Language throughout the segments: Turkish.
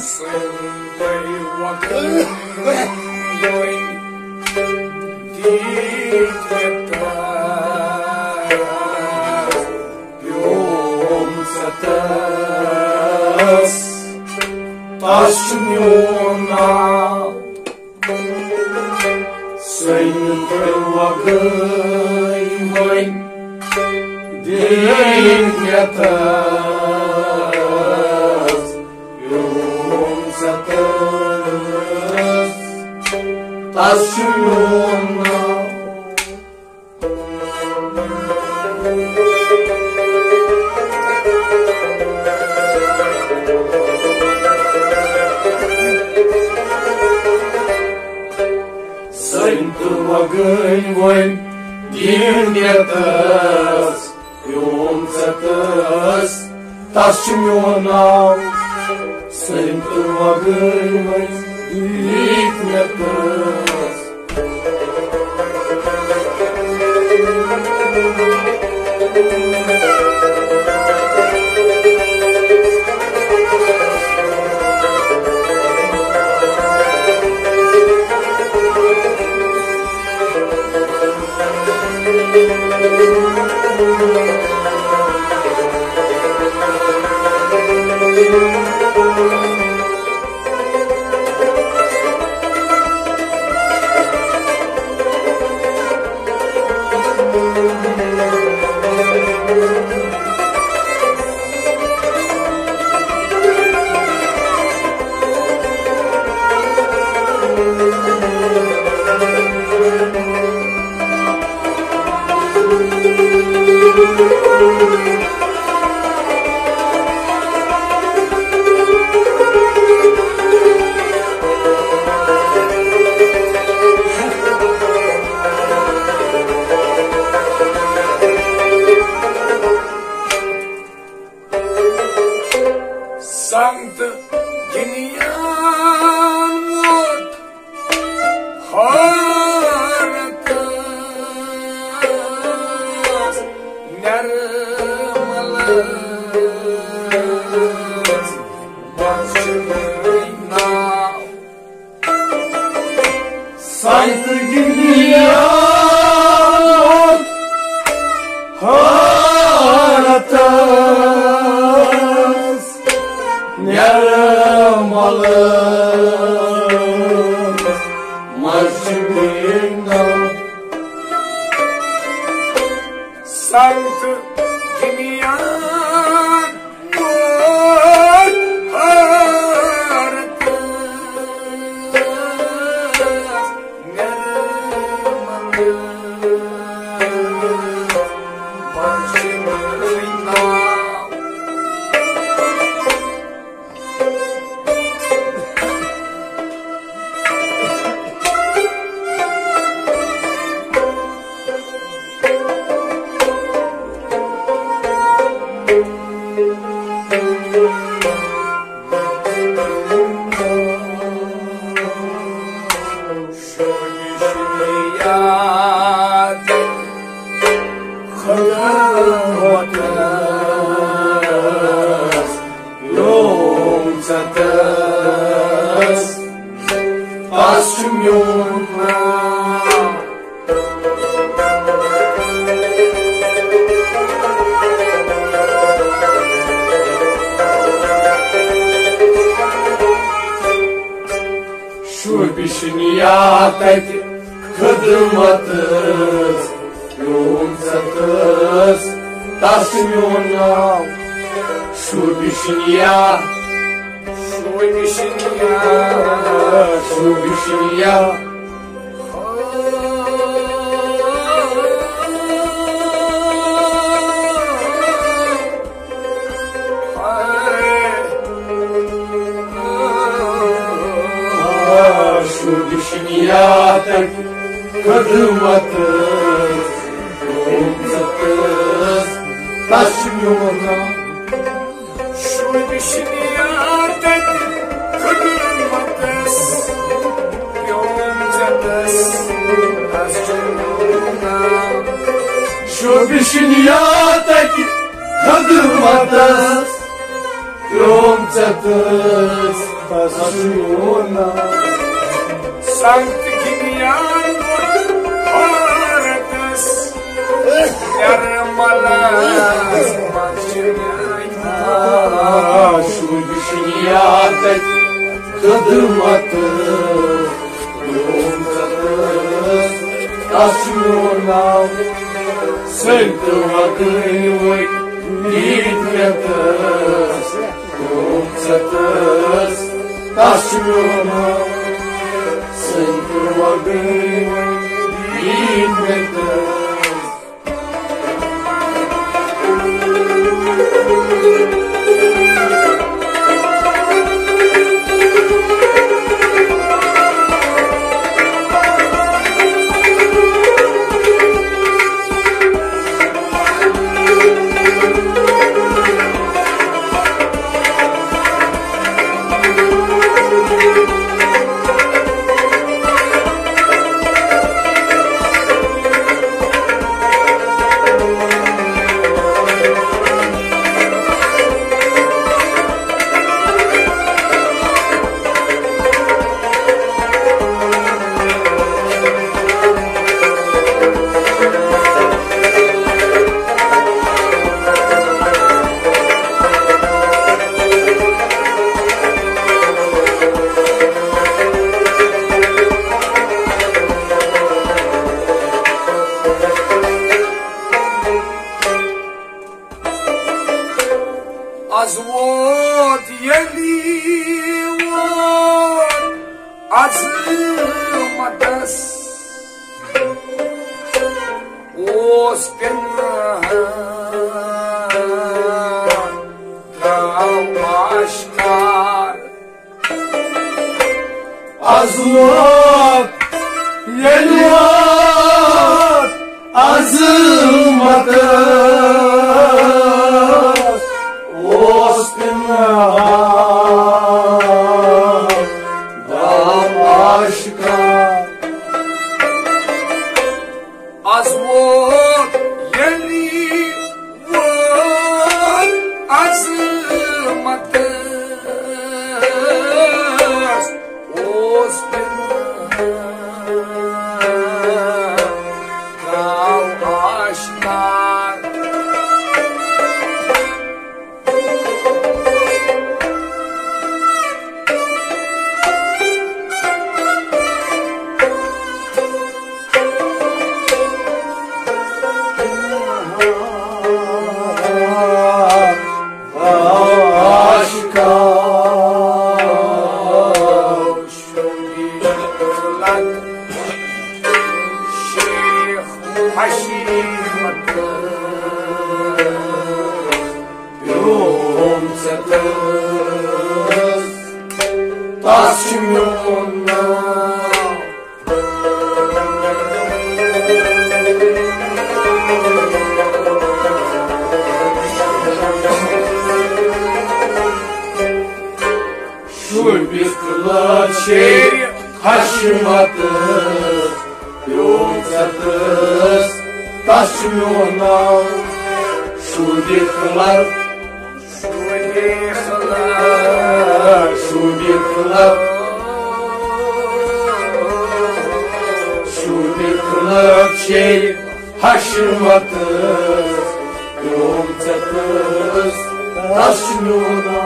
成地或更榮啲嘅大，用實得，把心用啊，成地或更榮啲嘅大。освещенно. огонь войн, Гимметас, Юмцетас, Ташчумюна, Сынту огонь войн, Thank you. Yeah. Bişniyateki kıdırmatız Yoğun satız Tasmiyona Şu bişniyat Şu bişniyat Şu bişniyat Şu düşünüyatek kırmatız Yolcatız Taşım yoluna. Şu düşünüyatek kırmatız Yolcatız Taşım yoluna. Şu düşünüyatek kırmatız Yolcatız taşıyorlar Sanki gidiyor Harakas Yarmalas Maçınayda Şu düşünüyorduk Kıdım atıp Yolum tatıp Taşıyorlar Sen kıvakını Gitmedir Yolum our baby breakfast. Thank Azmat geliyor azılmadı çatız taşınına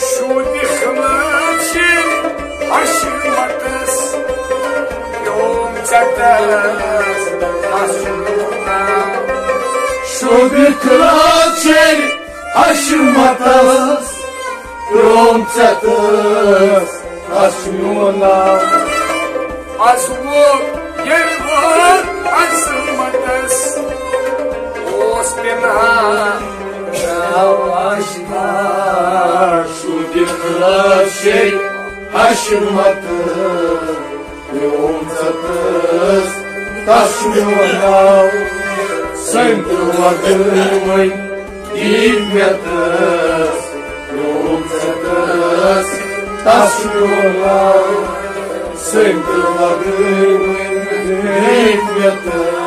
Şuhdi Hılar Haşimatız Yom çatız Taşına Şu bir kılıç şey haşırmatız Yol çatız taşınına todas os penais acho de classe aşırmadı meu taşmıyorlar Söndürmadığımın bilmediz Yoğunsadır e me bilmediz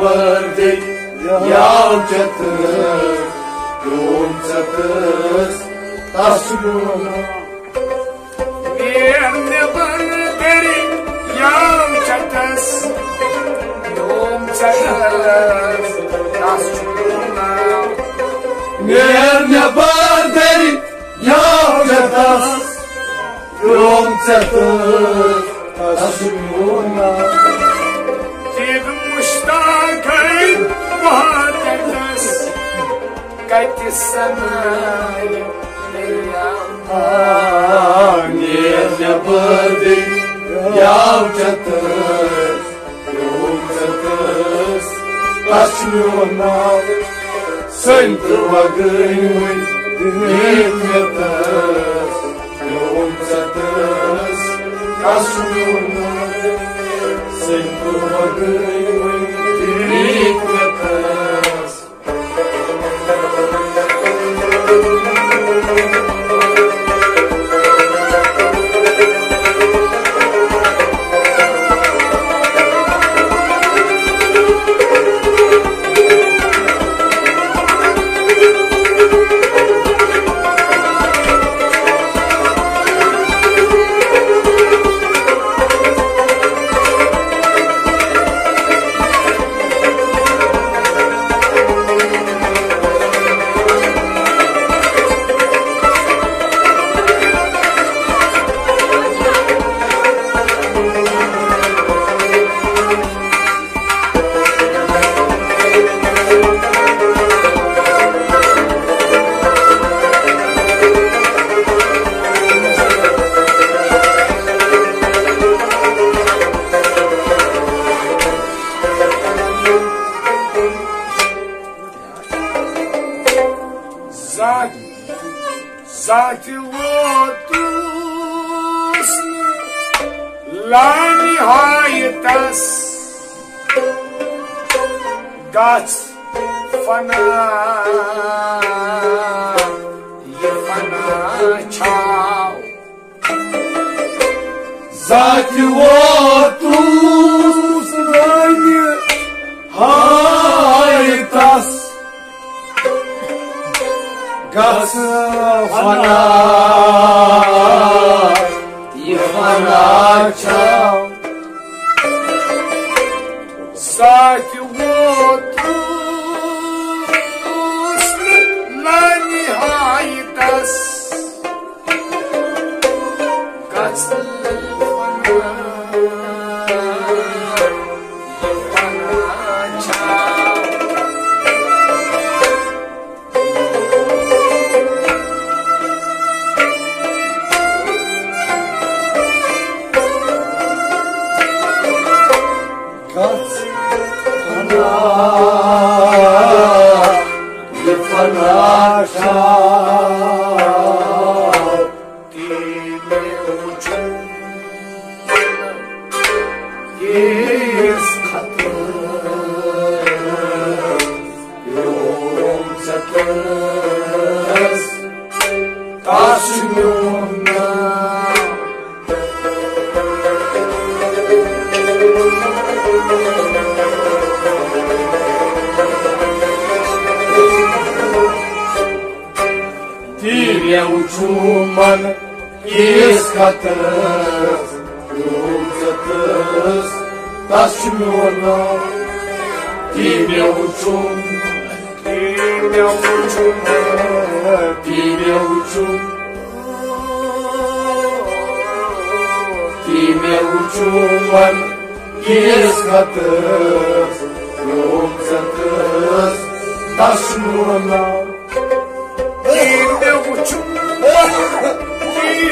bărdil Iau cetăs Ium cetăs Taci mionau Nieme băr Nieme băr Nieme bărdil Iau cetăs Ium cetăs Taci mionau Nieme bărdil Iau cetăs Ium cetăs Taci mionau Aniesea pădii, iau cetăs, eu a pasional, sunt vagâni, din cetăs, eu cetăs, pasional, a vagâni, 가슴 환한 يسقط يوم تكاس قاسم يومنا دير يا وجوما يسقط 那是我那的秒钟，的秒钟，的秒钟，的秒钟，的时刻，的钟时刻。那是我那的秒钟，的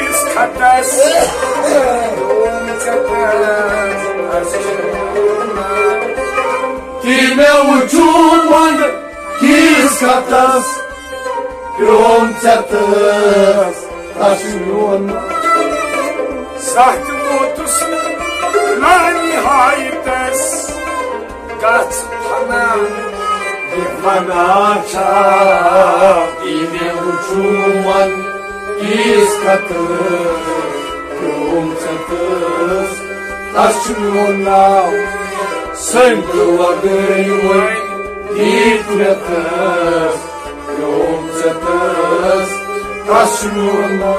时刻，的钟时刻。Time uçuman iskatız Yolcatız taşmıyorlar Sahtimotus La nihayetes Kaç panan Fanaça Ime uçuman that's true now. Sen duvarıyım, gitmetes, yolcetes, that's true now.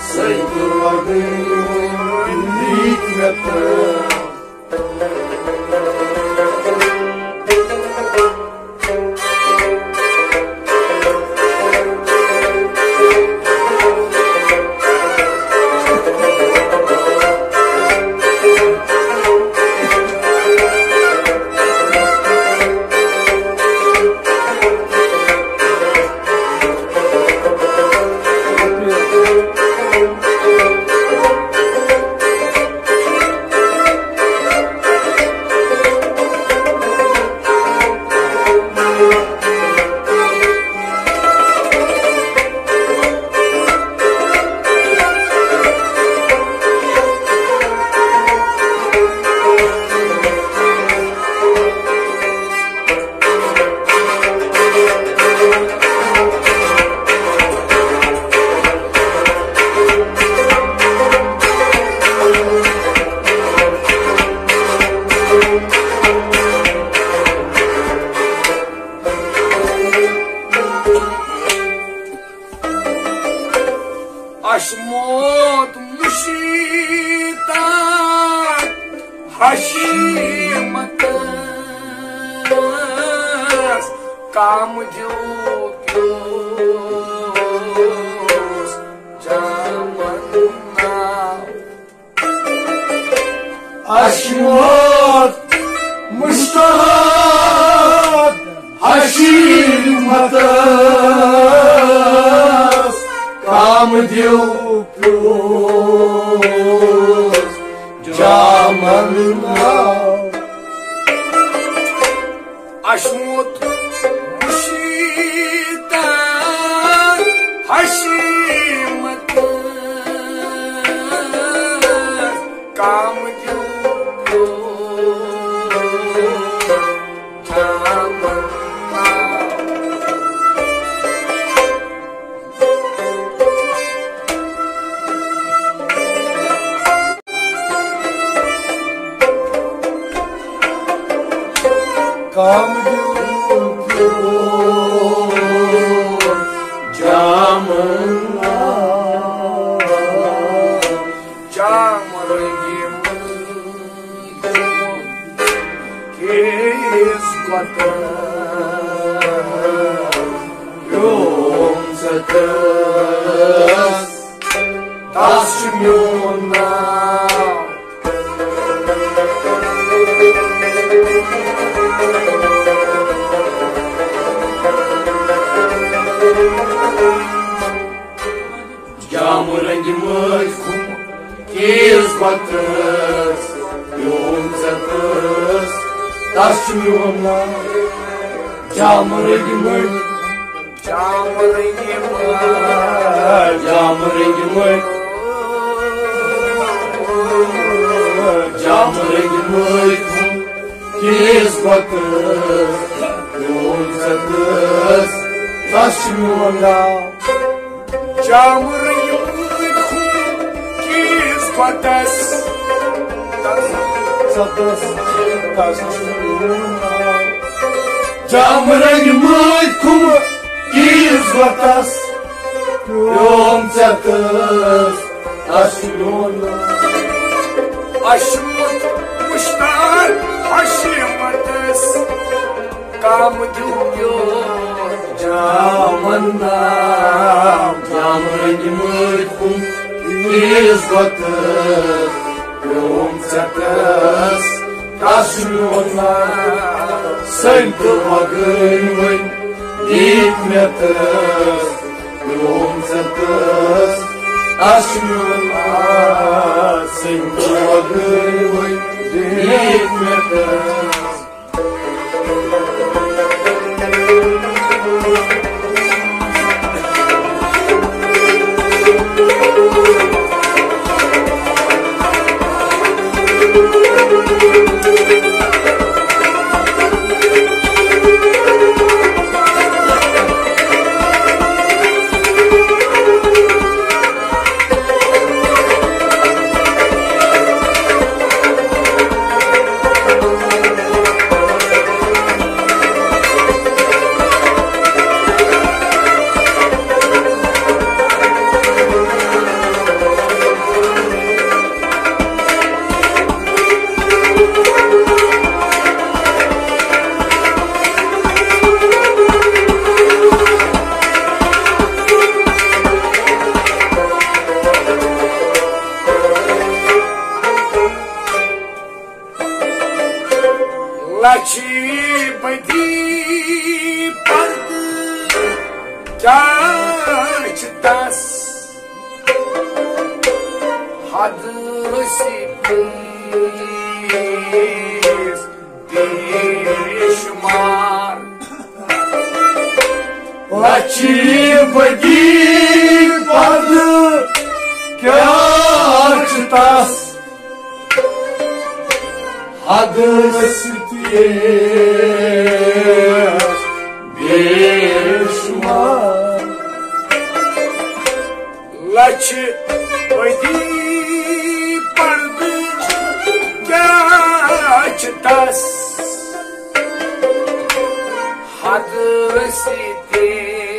Sen duvarıyım, gitmetes. موت مشیتا حشیمت کام جو کیوس جامنا اشموت مشتاق حشیمت کام دیو ज्वा Kam batız Yolcatız Taşmıyorlar Camırıyım Kiz patas Satas taşımına Camrang măi cum izvatas Yom țeatăs Așilona Aşmut muştar Aşimates Kam diyor Camanda Camrang măi cum izvatas Yom Așilona Să-i magăi Gitmetăs Yom țeatăs Așilona Să-i අද වෙසිතේ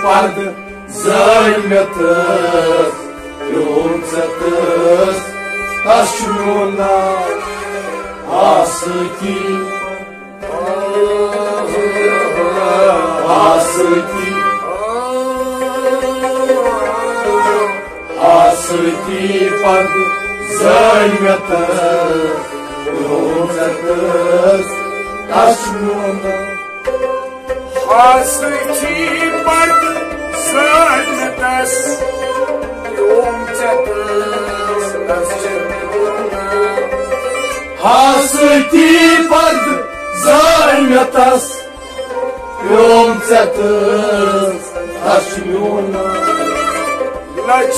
Hasıti pardı zalmetız Yoksa kız taşımına Hasıti Hasıti Hasıti pardı zalmetız Yoksa kız Hasreti bardı söyledes Yum çatız Hasreti bardı söyledes Yum çatız taşıyona Laç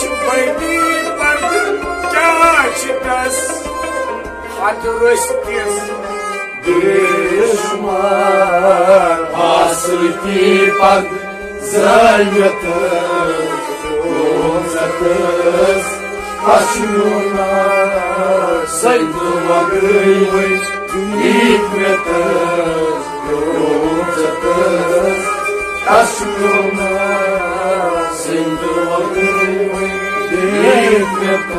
Düşman pardı zalmetaz Yomcatız taşımına Saydıma gıyvı Hikmetaz Yomcatız taşımına Saydıma gıyvı Hikmetaz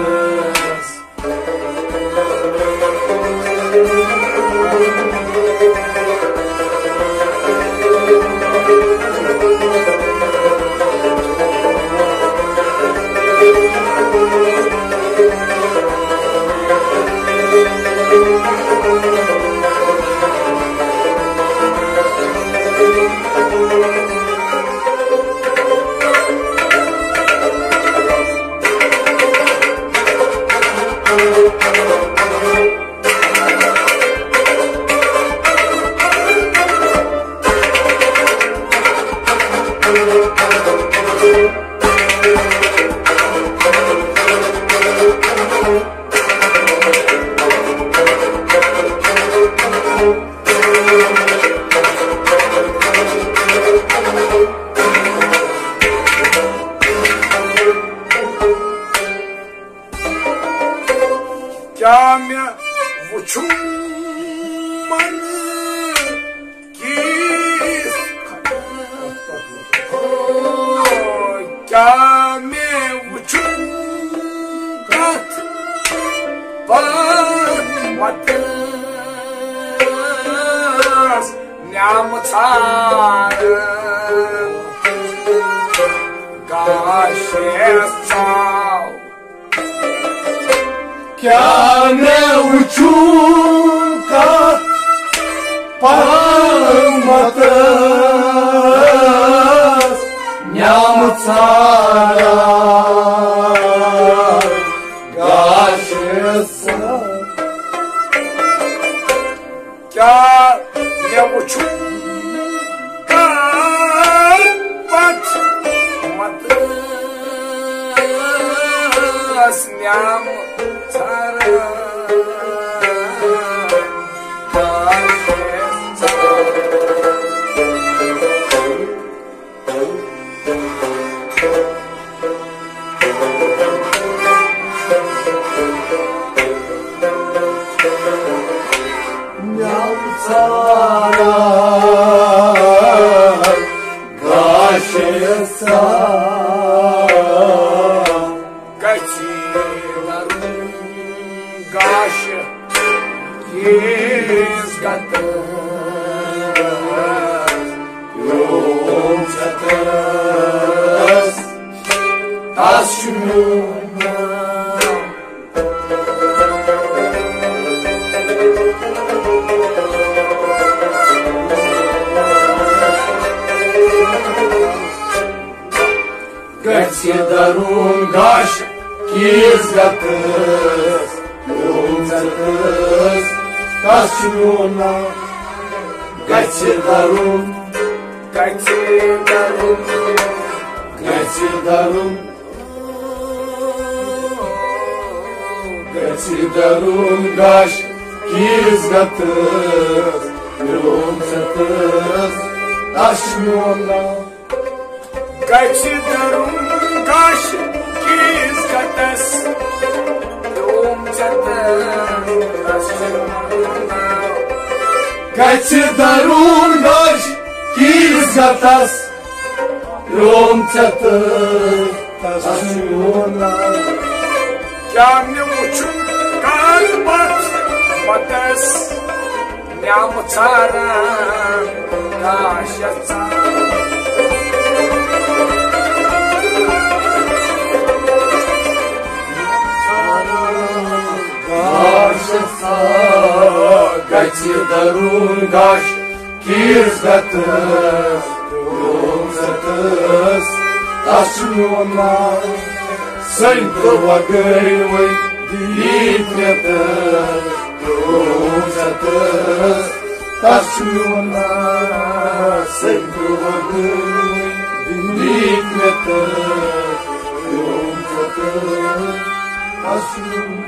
parmatas Nyamutara Gaşesa Satã. Катидарун гаш Кизгатас Yolcatas Taşyuma Кяме учум калбат Батас кати дарунгаш кирзгатыс юлзатыс ташынуна сын тывагырвый дитнетыс юлзатыс ташынуна сын тывагырвый дитнетыс юлзатыс ташынуна